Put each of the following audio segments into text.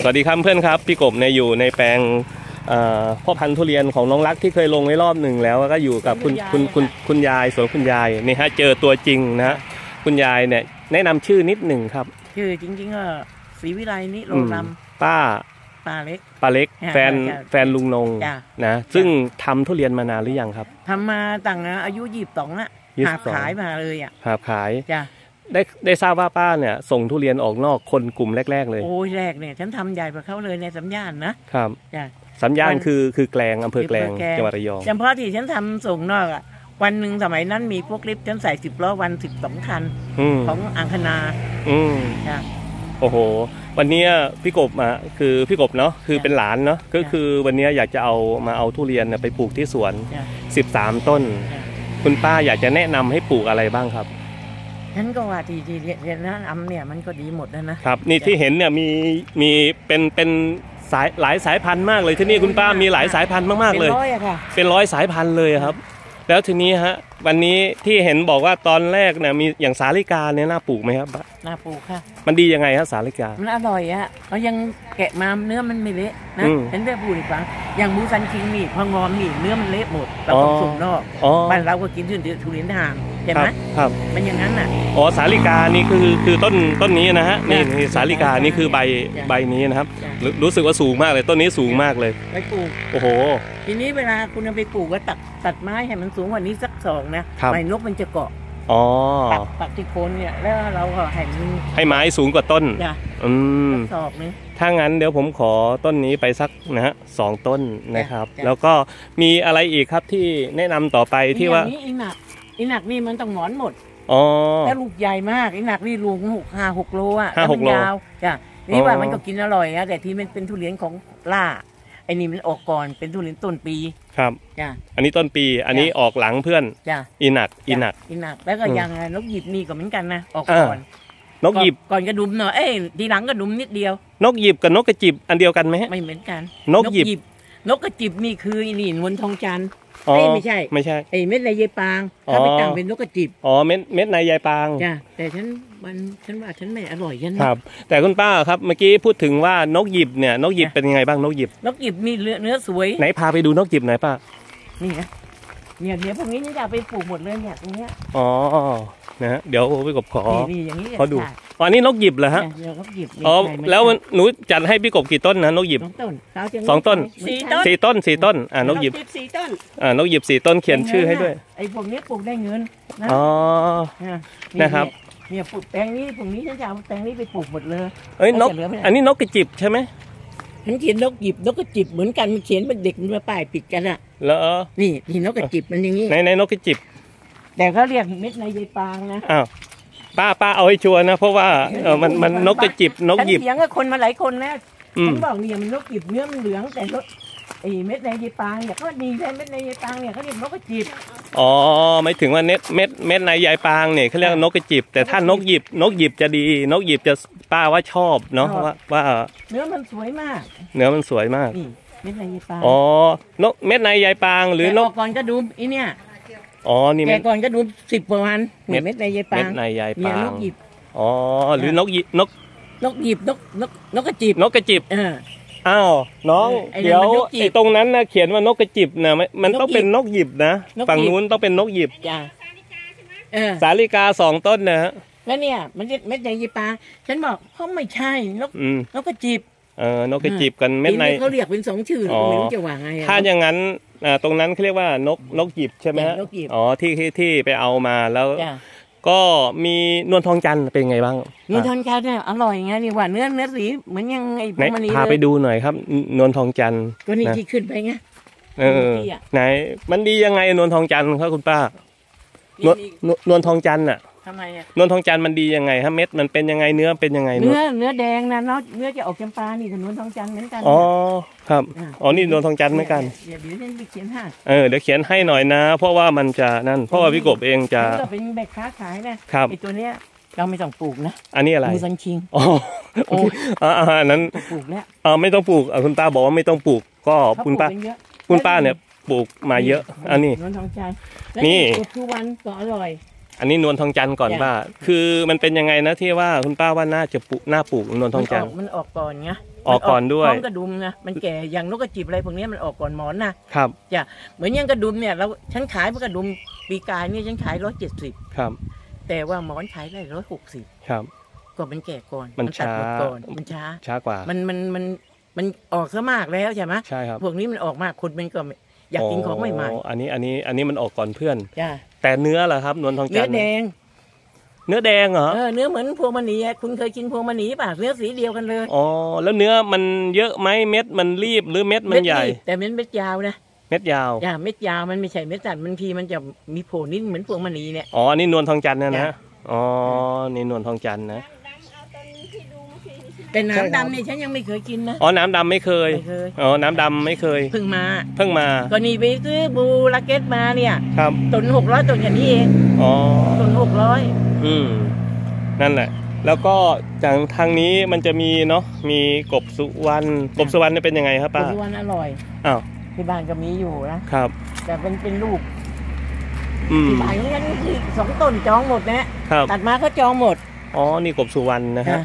สวัสดีครับเพื่อนครับ พี่กบเนี่ยอยู่ในแปลงเอ่อพ่อพันธุ์ทุเรียนของน้องรักที่เคยลงไว้รอบหนึ่งแล้วก็อยู่กับคุณคุณคุณคุณยายสวนคุณยายนี่ฮะเจอตัวจริงนะฮะคุณยายเนี่ยแนะนำชื่อนิดหนึ่งครับ ชื่อจริงๆก็ศรีวิไลนิโรอืมลป้าำปลาเล็กปาเล็กอ่าแฟนจ้ะแฟนลุงนงจ้ะนะซึ่งทำทุเรียนมานานหรือยังครับทำมาตั้งอายุยี่สิบสองอะยี่สิหาบสองขายมาเลยอะหาบขายจ้ะ ได้ได้ทราบว่าป้าเนี่ย ส่งทุเรียนออกนอกคนกลุ่มแรก ๆ เลย โอ้ยแรกเนี่ยฉันทำใหญ่กว่าเขาเลยในสัญญาณนะครับจ้ะสัญญาณวันคือคือแกลงอำเภอแกลงอำเภอแกลงจังหวัดระยองเฉพาะที่ฉันทำส่งนอกอะวันหนึ่งสมัยนั้นมีพวกลิฟต์ฉันใส่สิบล้อวันสิบสองคันอืมของอังคณาอืมจ้ะโอ้โห วันเนี้ยพี่กบมาคือพี่กบเนาะคือจ้ะเป็นหลานเนาะก็จ้ะคือวันเนี้ยอยากจะเอามาเอาทุเรียนเนี่ยไปปลูกที่สวนจ้ะ13 ต้นจ้ะคุณป้าอยากจะแนะนำให้ปลูกอะไรบ้างครับ ฉันก็ว่าที่ที่เรียนนั้นอำเนี่ยมันก็ดีหมดแล้วนะครับนี่ที่เห็นเนี่ยมีมีเป็นเป็นสายหลายสายพันธุ์มากเลยที่นี่คุณป้ามีหลายสายพันธุ์มากๆเลย เป็นร้อยอะค่ะเป็นร้อยสายพันธุ์เลยครับ แล้วทีนี้ฮะวันนี้ที่เห็นบอกว่าตอนแรกเนี่ยมีอย่างสาลิกาเนี่ยน่าปลูกไหมครับนาปลูกค่ะมันดียังไงฮะสาลิกา มันอร่อยอะเขายังแกะมาเนื้อมันไม่เละนะอืมฉันได้พูดอีกครั้งอย่างมูซันคิงนี่พองอมนี่เนื้อมันเละหมดเราต้องอ๋อส่งนอกอ๋อบ้านเราก็กินทุเรียนทุเรียนห่าง ใช่คไหรัมบครับมันอย่างนั้นน่ะอ๋อสาลิกานี่คือคือต้นต้นนี้นะฮะนี่จ้ะนี่สาลิกานี่คือใบจ้ะใบนี้นะครับจ้ะรู้รู้สึกว่าสูงมากเลยต้นนี้สูงมากเลยไปปลูกโอ้โห ทีนี้เวลาคุณเอาไปปลูกก็ตัดตัดไม้ให้มันสูงกว่านี้สักสองนะครับไม่นกมันจะเกาะอ๋อตัดตัดที่โคนเนี่ยแล้วเราก็แห่งนึงให้ไม้สูงกว่าต้นจ้ะอืมสักศอกนึงถ้างั้นเดี๋ยวผมขอต้นนี้ไปสักนะฮะสองต้นนะครับจ้ะแล้วก็มีอะไรอีกครับที่แนะนำต่อไปที่ว่าอีอย่างนี้อีหนัก อีหนักนี่มันต้องหงอนหมดอ๋อแล้วลูกใหญ่มากอีหนักนี่ลูกหกห้าหกโลอะห้าหกโลแล้วมันยาวจ้ะนี่อ๋อว่ามันก็กินอร่อยนะแต่ที่มันเป็นทุเรียนของล่าไอ้นี่มันออกก่อนเป็นทุเรียนต้นปีครับจ้ะอันนี้ต้นปีอันนี้จ้ะออกหลังเพื่อนจ้ะอีหนักอีหนักอีหนักแล้วก็อืมยังไงนกหยิบนี่ก็เหมือนกันนะออกอ่าก่อนนกหยิบก่อนกระดุมหน่อยเอ้ยทีหลังกระดุมนิดเดียว นกหยิบกับนกกระจิบอันเดียวกันไหมฮะไม่เหมือนกัน นกหยิบ นกกระจิบนี่คืออีนี่นวลทองจันทร์อ๋อเอ้ยไม่ใช่ ไม่ใช่ ไอ้เม็ดในเยปางอ๋อ ถ้าไปตั้งเป็นนกกระจิบอ๋อเม็ดเม็ดในยายปาง จ้ะแต่ฉันมันฉันว่าฉันไม่อร่อยฉันนะครับ แต่คุณป้าครับเมื่อกี้พูดถึงว่านกหยิบเนี่ยนกหยิบจ้ะเป็นยังไงบ้างนกหยิบ นกหยิบมีเนื้อเนื้อสวย ไหนพาไปดูนกหยิบหน่อยป้า นี่นะ เนี่ยเดี๋ยวพวกนี้นี่จะเอาไปปลูกหมดเลยเนี่ยตรงเนี้ยอ๋อนะฮะเดี๋ยวพี่กบขอนี่นี่อย่างนี้ขอดูค่ะอ๋ออันนี้นกหยิบเหรอฮะเนี่ยเดี๋ยวเขาหยิบอ๋อใช่มันแล้วหนูจัดให้พี่กบกี่ต้นนะนกหยิบ สองต้นเขาจะสองต้น สี่ต้น สี่ต้นสี่ต้นอ่านกหยิบสี่ต้นอ่านกหยิบสี่ต้นเขียนชื่อให้ด้วยไอ้พวกนี้ปลูกได้เงินนะอ๋ออะนะครับ เนี่ยปลูกแตงนี้พวกนี้ฉันจะเอาแตงนี้ไปปลูกหมดเลย เอ้ยนกจะเหลือไหมอันนี้นกกระจิบใช่ไหม ฉันเขียนนกหยิบนกกระจิบเหมือนกันมันเขียนเป็นเด็กมันมาป้ายปิดกันอะแล้วนี่นี่นกกระจิบมันอย่างนี้ในในนกกระจิบ แต่เขาเรียกเม็ดในใยปางนะอ้าวป้าป้าเอาให้ชัวร์นะ เพราะว่าเออมันมันนกกระจิบนกหยิบฉัเถียงกับคนมาหลายคนแล้วอืมฉันบอกเนี่ยมันนกหยิบเนื้อมันเหลืองแต่นก ไอ้เม็ดในใยปางเนี่ยเขาดีแค่เม็ดในใยปางเนี่ยเขาเรียกนกกระจิบอ๋อไม่ถึงว่าเม็ดเม็ดเม็ดในยายปางเนี่ยเขาเรียกว่านกกระจิบ แต่ถ้านกหยิบนกหยิบจะดี นกหยิบจะป้าว่าชอบเนาะว่าว่าเนื้อมันสวยมากเนื้อมันสวยมากนี่เม็ดในใยปางอ๋อนกเม็ดในยายปางหรือแกะนกก่อนก็ดูอีเนี่ยอ๋อนี่แกเม็ดก่อนก็ดูสิบกว่าวันเม็เนี่ยดเม็ดในใยปาเม็ดงในยายเนี่ยปางนกหยิบอ๋อหรือนกหยิบนกนกหยิบนกนกนกกระจิบนกกระจิบเอออ้าวน้องไอ้นั่นเดี๋ยวมันนกหยิบไอ้ตรงนั้นนะเขียนว่านกกระจิบนะมันมันนกหยิบต้องเป็นนกหยิบนะนกหยิบ ฝั่งนู้นต้องเป็นนกหยิบ จ้าเออสาลิกาสองต้นนะฮะแล้วเนี่ย มันจะเม็ดในใยปางฉันบอกเขาไม่ใช่นกอืมนกกระจิบเออนกกระจิบกันเม็ดในทีเขาเรียกเป็นสองชื่ออ๋อไม่รู้จะว่าไงอะ ถ้าอย่างนั้นอ่าตรงนั้นเขาเรียกว่านกนกหยิบใช่ไหมฮะนกหยิบ อ๋อที่ที่ที่ไปเอามาแล้ว จ้า ก็มีนวลทองจันทร์เป็นไงบ้างเนื้อทอนชาเนี่ยอร่อยไงนี่ว่าเนื้อเนื้อสีเหมือนยังไอ้พไหนวกมันนี้พาเลไปยดูหน่อยครับ นวลทองจันทร์ตัวนี้นะที่ขึ้นไปไงเออที่อะไหน มันดียังไงนวลทองจันทร์ครับคุณป้านวลนี่นวลนวลทองจันทร์น่ะ ทำไมอะนวลทองจันทร์มันดียังไงฮะเม็ดมันเป็นยังไงเนื้อเป็นยังไงเนื้อเนื้อแดงนะเนาะเนื้อจะออกจำปานี่กับนวลทองจันทร์เหมือนกันอ๋อครับะอ๋อนี่นวลทองจันทร์เหมือนกันเดี๋ยวเดี๋ยวฉันไปเขียนให้เออเดี๋ยวเขียนให้หน่อยนะ เพราะว่ามันจะนั่นเพราะว่าพี่กบเองจะมันก็เป็นแบกค้าขายนะครับไอ้ตัวเนี้ยเราไม่ต้องปลูกนะ อันนี้อะไรมูซันชิงอ๋อโอ้อ่าอ่าอันนั้นปลูกแล้วเออไม่ต้องปลูกอะคุณป้าบอกว่าไม่ต้องปลูกก็เขาคุณปลูกป้ากันเยอะคุณป้าเนี่ยปลูกมาเยอะ อันนี้นวลทองจันทร์นี่แล้วปลูกทุกวันก็อร่อย อันนี้นวลทองจันทร์ก่อนจ้ะป้าคือมันเป็นยังไงนะที่ว่าคุณป้าว่าน่าจะปลูกน่าปลูกนวลทองจันทร์ มันออกมันออกก่อนไงออกก่อนด้วย พร้อมกระดุมไงมันแก่อย่างนกกระจิบอะไรพวกเนี้ยมันออกก่อนหมอนนะครับจ้ะเหมือนอยังกระดุมเนี่ยเราฉันขายกระดุมปีกายเนี่ยฉันขายร้อยเจ็ดสิบครับแต่ว่าหมอนขายได้ร้อยหกสิบครับ ก็มันแก่ก่อนมันตัดหมดช้า ก่อนมันช้า ช้ากว่า มันมันมันมันออกซะมากแล้วใช่ไหมใช่ครับพวกนี้มันออกมากคนมันก็ไม่อยากกินของใหม่อันนี้อันนี้อันนี้มันออกก่อนเพื่อนๆจ้ะ แต่เนื้อเหรอครับ นวลทองเนื้จัอนทร์แดง เนื้อแดงเหรอเออเนื้อเหมือนพวงมณีอะคุณเคยกินพวงมณีป่ะเนื้อสีเดียวกันเลยอ๋อแล้วเนื้อมันเยอะไหมเม็ดมันรีบหรือเม็ดมันใหญ่ เดแต่เม็ดเม็ดยาวนะเม็ดยาวอย่าเม็ดยาวมันไม่ใช่เม็ดสั้นบางทีมันจะมีโผล่นิดเหมือนพวงมณีเนี่ยอ๋ออันนี้นวลทองจันทร์นะจ้ะนะอ๋อนี่นวลทองจันทร์นะ แต่ใช่ครับน้ำดำเนี่ยฉันยังไม่เคยกินนะ อ๋อ น้ำดำไม่เคย ไม่เคย อ๋อ น้ำดำไม่เคย เพิ่งมา เพิ่งมา ก็นี่ไปซื้อบูราเก็ตมาเนี่ย ครับต้นหกร้อยต้นอย่างนี้เอง อ๋อต้นหกร้อยอืม นั่นแหละ แล้วก็จากทางนี้มันจะมีเนาะ มีกบสุวรรณ กบสุวรรณเนี่ยเป็นยังไงครับปัจป้าจุบันอร่อย อ้าวที่บ้านก็มีอยู่นะ ครับ แต่เป็นเป็นลูกอืมที่บ้านของฉันที่สองต้นจองหมดนะครับ ตัดมาก็จองหมด อ๋อ นี่กบสุวรรณนะฮะค่ะ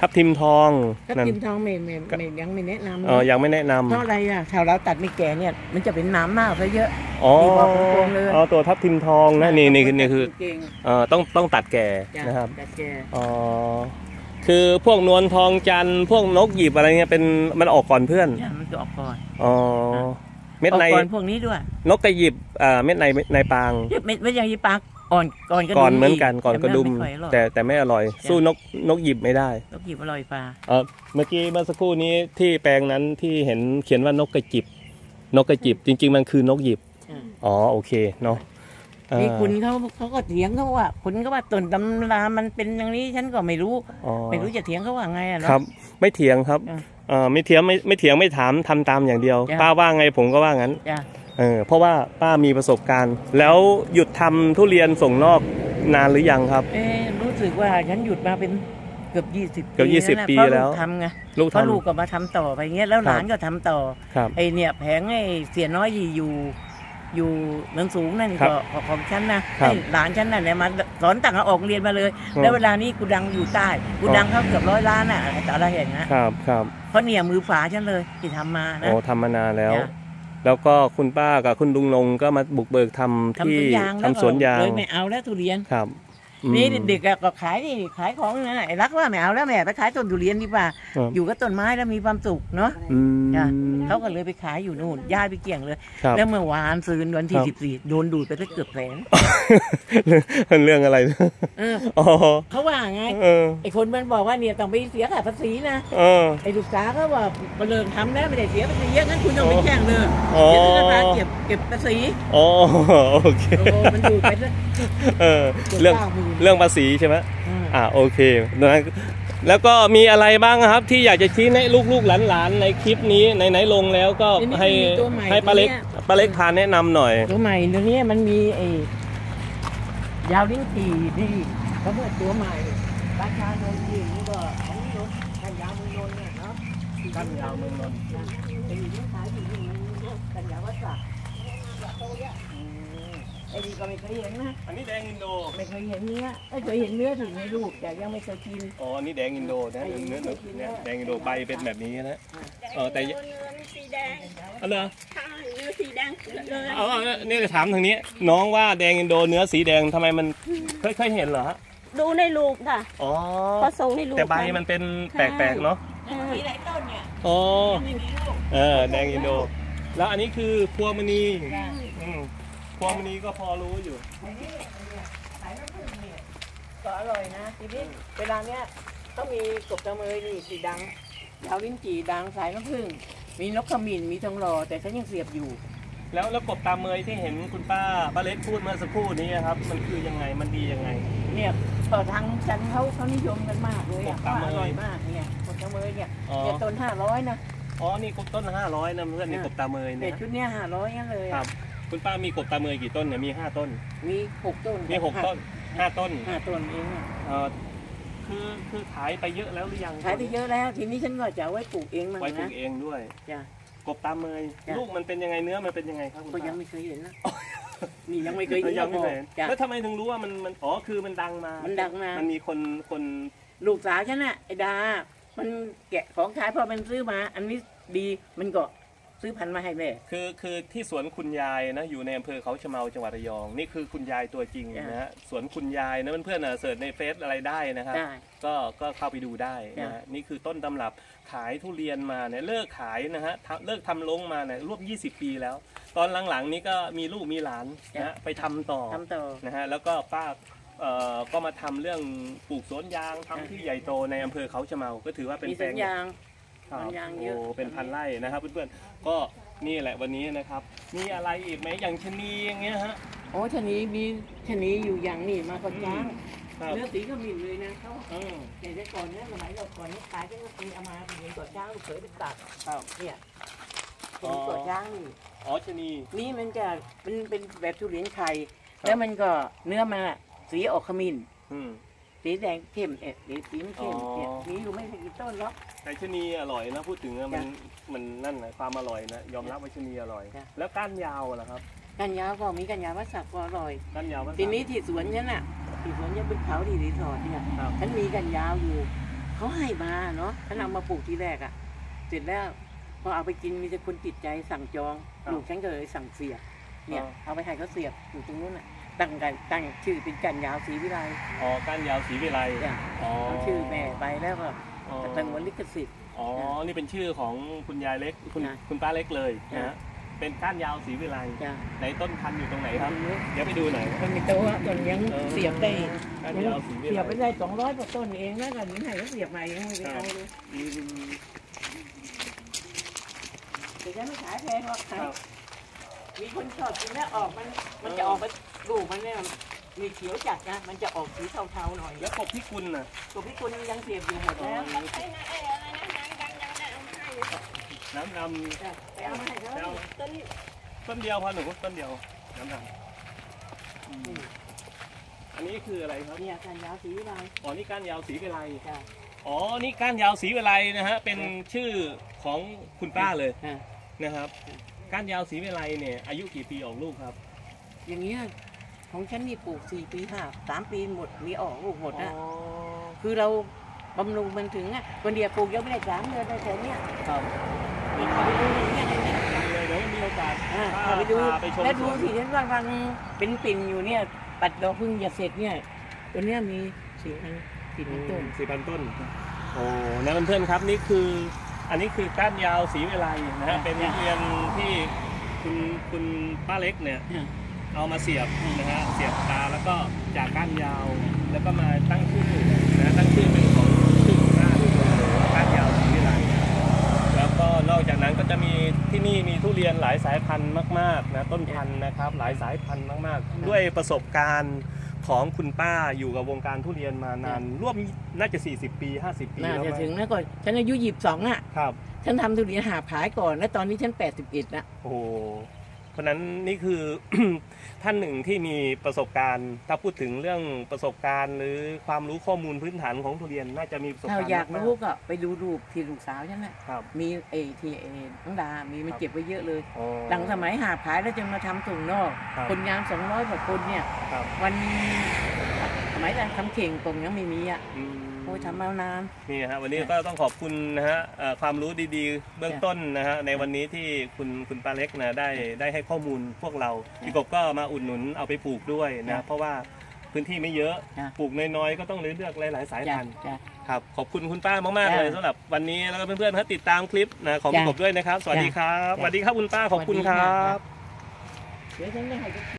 ทับทิมทองก็นั่นทิมทองไม่ไม่ไม่ยังไม่แนะนำเออยังไม่แนะนำเพราะอะไรอะถ้าเราตัดไม่แก่เนี่ย มันจะเป็นน้ำมากซะเยอะ อ๋อนี่บอกตรงๆเลย อ๋อตัวทับทิมทองนะนี่นี่คือนี่คือเก่งเอ่อต้องต้องตัดแก่จ้นะครับตัดแก่อ๋อคือพวกนวลทองจันทร์พวกนกหยิบอะไรเงี้ยเป็นมันออกก่อนเพื่อนจ้ะมันจะออกก่อนอ๋อเม็ดออกในก่อนพวกนี้ด้วยนกกระหยิบอ่าเม็ดในในปางไม่ไม่ยังยีปาก อ่อนก่อนกระดุมก่อนเหมือนกันก่อนกระดุมแต่แต่แต่ไม่อร่อย สู้นกนกหยิบไม่ได้ต้องหยิบอร่อยปลาเออเมื่อกี้เมื่อสักครู่นี้ที่แปลงนั้นที่เห็นเขียนว่านกกระจิบ นกกระจิบ จริง ๆ มันคือนกหยิบอ่าอ๋อโอเคเนาะเอ่อนี่คุณเขาเขาก็เถียงเขาว่าคุณก็ว่าต้นตำรามันเป็นอย่างนี้ฉันก็ไม่รู้อ๋อไม่รู้จะเถียงเขาว่าไงอะเนาะครับ ไม่เถียงครับอ่าเอ่อไม่เถียงไม่ไม่เถียงไม่ถามทำตามอย่างเดียวจ้ะป้าว่าไงผมก็ว่างั้นจ้ะ เออเพราะว่าป้ามีประสบการณ์ แล้วหยุดทำทุเรียนส่งนอกนานหรือยังครับ เอ๊ะรู้สึกว่าฉันหยุดมาเป็นเกือบยี่สิบเกือบ20ปีเพราะแล้ลูวกทำไงลูกเพราะทำลูกก็มาทำต่อไปเงี้ยแล้วหลานก็ทำต่อครับไอเนี่ยแผงไอเสียน้อยอยู่อยู่เมืองสูงนั่นครับก็ของของฉันนะครับให้หลานฉันน่ะเนี่ยมาสอนต่างเอาออกเรียนมาเลยอืมแล้วเวลานี้กูดังอยู่ใต้กูดังเขาเกือบร้อยล้านอะแต่ละแห่งนะครับครับเพราะเนี่ยมือฝาฉันเลยที่ทำมานะโอ้ทำมานานแล้วจ้ะ แล้วก็คุณป้ากับคุณลุงลงก็มาบุกเบิกทำทำที่สวนยางแล้วทำสวนยางเลยไม่เอาแล้วทุเรียนครับอืม นี่เด็กอะก็ขายนี่ขายของนั่นแหละไอ้รักว่าไม่เอาแล้วแม่ไปขายต้นทุเรียนดีกว่า ครับอยู่กับต้นไม้แล้วมีความสุขเนาะอืม จ้ะเขาก็เลยไปขายอยู่นู่นย้ายไปเกี่ยงเลย ครับแล้วเมื่อวานซืนวันที่ครับ สิบสี่โดนดูดไปตั้งเกือบแสนมันเรื่องอะไรเอออ๋อเขาว่าไงเออไอ้คนมันบอกว่าเนี่ยต้องไปเสียค่าภาษีนะเออ ไอ้ลูกค้าก็ว่าเลิกทำแล้วไม่ได้เสียภาษีเยอะงั้นคุณต้องไปอ๋อแจ้งเลยอ๋อ เดี๋ยวธนาคารเก็บเก็บภาษีอ๋อโอเคโอ้มันดูดไปซะเออเรื่อง เก้าหมื่นเรื่องภาษีใช่ไหมอืมอ่าโอเคดังนั้นแล้วก็มีอะไรบ้างครับ ที่อยากจะชี้ให้ลูกๆหลานๆในคลิปนี้ไหนๆลงแล้วก็ทีนี้ให้มีตัวใหม่ให้ป้าเล็กตัวนี้ป้าเล็กพาแนะนำหน่อยตัวใหม่ตัวเนี้ยมันมีไอ้ยาวลิ้นจี่ที่เขาเปิดตัวใหม่ราคาโดนจีนี่ก็ของนนท์กันยาวเมืองนนท์เนี่ยเนาะกันยาวเมืองนนท์ไอ้นี่ขายอยู่ที่มันกันยาววัดสัก ไอ้นี่ก็ไม่เคยเห็นนะ อันนี้แดงอินโด ไม่เคยเห็นเนื้อไม่เคยเห็นเนื้อถึงในลูกแต่ยังไม่เคยกิน อ๋อ อันนี้แดงอินโดนะ เนื้อเนื้อเนี่ยแดงอินโดใบเป็นแบบนี้นะ เออแต่เนื้อสีแดงเอาเลยค่ะเนื้อสีแดงเลยเอาเอานี่จะถามทางนี้ น้องว่าแดงอินโดเนื้อสีแดงทำไมมันเคยเคยเห็นเหรอฮะ ดูในลูกค่ะ อ๋อพอส่งในลูกแต่ใบมันเป็นแปลกๆเนาะอ่ามีหลายต้นเนี่ยอ๋อไม่มีลูกเออแดงอินโด แล้วอันนี้คือพวงมณี อืมพวงมณีก็พอรู้อยู่ขายน้ำผึ้งเนี่ยก็อร่อยนะทีนี้เวลาเนี้ยต้องมีกบตะเมยนี่สีดังยาวลิ้นจี่ดังสายน้ำผึ้งมีนกขมิ้นมีทองหล่อแต่ฉันยังเสียบอยู่ แล้วแล้วกบตาเมยที่เห็นคุณป้าป้าเล็กพูดเมื่อสักครู่นี้ครับ มันคือยังไงมันดียังไง เนี่ยเปิดทางจันทร์เขาเขานิยมกันมากเลยอะกบตาว่าเมยอร่อยมากเนี่ยกบตะเมยเนี่ยอ๋อเนี่ยต้นห้าร้อยนะอ๋อนี่กบต้นห้าร้อยนะเพื่อนนี่กบตาเมยเด็เนี่ดยชุดเนี้ยห้าร้อยงั้นเลยครัอะบ คุณป้ามีกบตาเมยกี่ต้นเนี่ยมีห้าต้น มีหกต้นมีหกต้นห้าต้นห้าต้นเองอะเออคือคือขายไปเยอะแล้วหรือยังขายไปเยอะแล้ว ทีนี้ฉันก็จะเอาไว้ปลูกเองมั่งไว้ปลูนะกเองด้วย จ้ะ กบตาเมยจ้ะ ลูกมันเป็นยังไงเนื้อมันเป็นยังไงครับคุณก็ป้ายังไม่เคยเห็นนะนี่ยังไม่เคยเห็นยังไม่เคยเห็นจ้ะ แล้วทำไมถึงรู้ว่ามันมันอ๋อคือมันดังมา มันดังมามัมั นมีคนคนลูกสาวฉันน่ะไอ้ดา มันแกะของขายพอมันซื้อมา อันนี้ดีมันก็ ซื้อพันธุ์มาให้แม่ คือคือที่สวนคุณยายนะอยู่ในอำเภอเขาชะเมาจังหวัดระยอง นี่คือคุณยายตัวจริงจ้ะนะฮะสวนคุณยายนะเพื่อนๆนะเสิร์ชในเฟซอะไรได้นะครับได้ก็ก็เข้าไปดูได้นะจ้ะฮะนี่คือต้นตำรับขายทุเรียนมาเนี่ยเลิกขายนะฮะทำเลิกทำลงมาเนี่ยร่วม 20 ปีแล้ว ตอนหลังๆนี้ก็มีลูกมีหลานนะฮะไปทำต่อทำต่อนะฮะแล้วก็ป้าเอ่อก็มาทำเรื่องปลูกสวนยางทำจ้ะที่ใหญ่โตในอำเภอเขาชะเมา ก็ถือว่าเป็นมีแปลสัญงญาง ครับมันยางเยอะ โอ้เป็นพันไร่นะครับเพื่อนๆก็นี่แหละวันนี้นะครับ มีอะไรอีกไหมอย่างชะนีอย่างเงี้ยฮะโอ้ชะนี้มีชะนี้อยู่อย่างนี่มาก็จ้างครับเนื้อสีก็มีเลยนะเขาเออแต่แต่ก่อนเนี่ยสมัยเราก่อนนี่ขายก็คือเอามาเป็นก่อจ้างลูกเขยไปตัดครับ เนี่ยเป็นก่อจ้างนี่อ๋อชะนี นี่มันจะมันเป็นแบบทุเรียนไข่แล้วมันก็เนื้อมันอะสีออกขมิ้นอืม สีแดงเข้มเอ๊ะสีสีมันเข้มอ๋อเนี่ยมีอยู่ไม่กี่ต้นหรอกแต่ชะนีอร่อยนะพูดถึงอะมันจ้ะมันนั่นนะความอร่อยนะยอมรับว่าชะนีอร่อยจ้ะแล้วก้านยาวเหรอครับกันยาวก็มีกันยาววัสักก็อร่อยก้านยาวภาษาทีนี้ที่สวนฉันน่ะที่สวนยังเป็นเขาที่รีสอร์ทเนี่ยครับฉันมีกันยาวอยู่เขาให้มาเนาะฉันเอามาปลูกทีแรกอะเสร็จแล้วพอเอาไปกินมีแต่คนติดใจสั่งจองลูกฉันก็เลยสั่งเสียบเนี่ยเอาไปให้เขาเสียบอยู่ตรงนู้นน่ะ ตั้งกันตั้งชื่อเป็นกันยาวสีวิไลอ๋อก้านยาวสีวิไลจ้ะอ๋อเอาชื่อแม่ไปแล้วก็อ๋อตังวนลิขสิทธิ์ อ๋อ นี่เป็นชื่อของคุณยายเล็ก คุณจ้ะคุณป้าเล็กเลยนะจ้ะฮะเป็นก้านยาวสีวิไลจ้ะในต้นพันธุ์อยู่ตรงไหนครับตรงนี้เดี๋ยวไปดูหน่อยมันมีตัวต้นยังเออเสียบได้ก้านยาวสีวิเสีไลยบไปได้สองร้อยกว่าต้นเองแล้วกันนี้ให้เขาเสียบมาเองไม่ได้เอาเลยอืมแต่ฉันไม่ขายแพงหรอกครับ มีคนชอบกินแล้วออกมันมันจะออกมา ลูกมันเนี่ยมีเขียวจัดนะ มันจะออกสีเทาๆหน่อยแล้วกบพี่คุณน่ะตัวพี่คุณยังเสียบอยู่หมดแล้วมันใช้นะเอ้อะไรนะดังดังดังดังเอามาให้อยู่น้ำดำจ้ะไปเอามาให้เขาแล้วต้นต้นเดียวพอหนูต้นเดียวน้ำดำอืมอันนี้คืออะไรครับเนี่ยการยาวสีวิไลอ๋อนี่ก้านยาวสีวิไลจ้ะอ๋อนี่ก้านยาวสีวิไลนะฮะเป็นชื่อของคุณป้าเลยอะนะครับก้านยาวสีวิไลเนี่ยอายุกี่ปีออกลูกครับ อย่างเงี้ย ของฉันนี่ปลูกสี่ปีห้าสามปีหมดมีออกลูกหมดนะอ๋อคือเราบำรุงมันถึงอะคนเดียวปลูกยังไม่ได้สามเดือนได้แต่เนี้ยครับนี่เขาไปดูอย่างเงี้ยในเนี้ยเดี๋ยวมีโอกาสอ่าพาเอาไปดูพาไปชมแล้วดูสวนสิฉันว่าฟังเป็นปิ่นอยู่เนี่ย ปัดดอกพึ่งจะเสร็จเนี่ยตัวเนี้ยมีสี่พันสี่พันต้น สี่พันต้น โอ้นะเพื่อนๆครับนี่คือ อันนี้คือก้านยาวสีวิไลนะฮะอ่าเป็นเรียนที่คุณคุณป้าเล็กเนี่ยอะ เอามาเสียบนะฮะเสียบตาแล้วก็จากก้านยาว แล้วก็มาตั้งชื่อนะตั้งชื่อเป็นของชื่อคุณป้าที่ผมเลยว่าก้านยาวสีวิไลแล้วก็นอกจากนั้นก็จะมีที่นี่มีทุเรียนหลายสายพันธุ์มากๆนะต้นพันธุ์นะครับหลายสายพันธุ์มากๆ ด้วยประสบการณ์ของคุณป้าอยู่กับวงการทุเรียนมานานร่วมน่าจะ 40 ปี 50 ปีน่าแล้วจะมั้งถึงนะก่อนฉันอายุยี่สิบสองอะครับ ฉันทำธุรกิจหาบขายก่อน แล้วตอนนี้ฉันแปดสิบเอ็ดละโอ้โห เพราะฉะนั้นนี่คือ ท่านหนึ่งที่มีประสบการณ์ ถ้าพูดถึงเรื่องประสบการณ์ หรือความรู้ข้อมูลพื้นฐานของทุเรียนน่าจะมีประสบถ้าการณ์อยากมรู้ก็ไปดูรูปที่ลูกสาวฉันน่ะครับ มีเอทีเอน้องดา มีมันครับเก็บไว้เยอะเลย อ๋อ หลังสมัยหาบขายแล้วจะมาทำส่งนอก ครับ คนงานสองร้อยกว่าคนเนี่ย ครับ วันส มัยนั้นทำเข่งตรงยังไม่มีอะอืมโอ้ยทำมานาน นี่ฮะวันนี้ก็ต้องขอบคุณนะฮะเอ่อความรู้ดีๆ เบื้องต้นนะฮะในวันนี้ที่คุณคุณป้าเล็กนะได้ได้ให้ข้อมูลพวกเราพี่กบก็มาอุดหนุนเอาไปปลูกด้วยจ้ะนะเพราะว่าพื้นที่ไม่เยอะจ้ะ ปลูกน้อยๆก็ต้องเลือกหลายๆสายจ้ะพันธุ์ จ้ะ ครับขอบคุณคุณป้ามากๆจ้ะเลยสำหรับวันนี้แล้วก็เพื่อนๆที่ติดตามคลิปนะของพี่จ้ะกบด้วยนะครับ สวัสดีครับจ้ะสวัสดีครับคุณป้าขอบคุณครับเดี๋ยวฉันจะให้